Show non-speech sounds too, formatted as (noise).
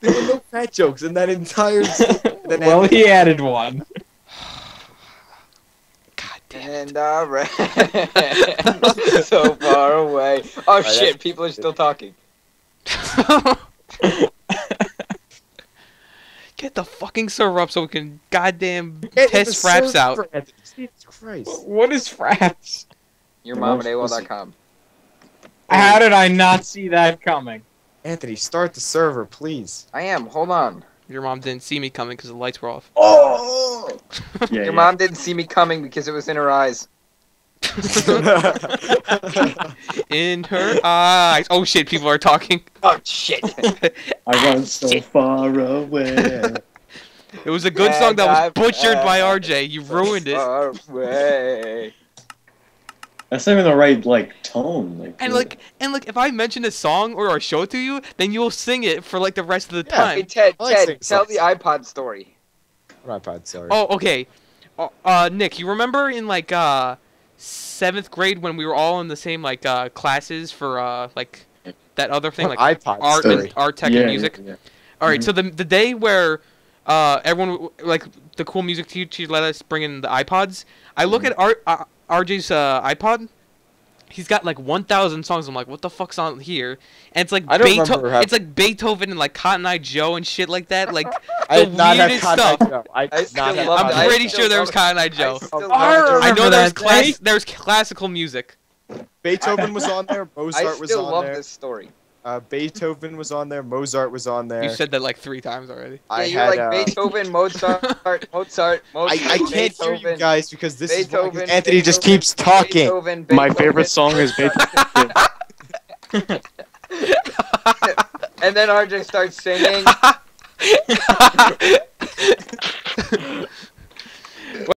There were no fat jokes in that entire. (laughs) that well, he added one. (sighs) God damn it. And I ran (laughs) so far away. Oh that's- shit! People are still talking. (laughs) Get the fucking server up so we can goddamn Get test fraps out. server, Anthony. Jesus Christ. What is fraps? Your mom at AOL.com. How did I not see that coming? Anthony, start the server, please. I am. Hold on. Your mom didn't see me coming because the lights were off. Oh! Yeah, Your mom didn't see me coming because it was in her eyes. (laughs) In her eyes. Oh shit, people are talking. (laughs) Oh shit! I run so far away. It was a good Yeah, song that was dive- butchered by RJ. You ruined it. Far away. That's not even the right like tone. Like, And like, and like, if I mention a song or a show to you, then you'll sing it for like the rest of the Yeah, Hey time. Ted, like Ted, tell songs. the iPod story. iPod, sorry. Oh, okay. Uh, uh, Nick, you remember in like uh seventh grade when we were all in the same like uh classes for uh like that other thing What like iPod art story? and art tech yeah, and music. yeah, yeah. All right, Mhm. so the the day where uh everyone like the cool music teacher let us bring in the iPods, I look at art uh, RJ's uh, iPod. He's got like 1,000 songs. I'm like, what the fuck's on here? And it's like I don't Beethoven. how- It's like Beethoven and like Cotton Eye Joe and shit like that. Like (laughs) I the did not have weirdest Cotton Eye stuff. Joe. I I did still not have love Cotton that. Eye I I'm pretty still sure there was it. Cotton Eye Joe. still love I. I know there's that class. day. There's classical music. Beethoven was on there. Mozart was on there. I still on love this story. Uh, Beethoven was on there. Mozart was on there. You said that like three times already. I yeah, you're had. like uh, Beethoven, Mozart, Mozart, (laughs) Mozart. I can't hear you guys because this is why- 'cause Beethoven, Anthony just keeps talking. Beethoven, My favorite song is Beethoven. (laughs) and then RJ starts singing. (laughs)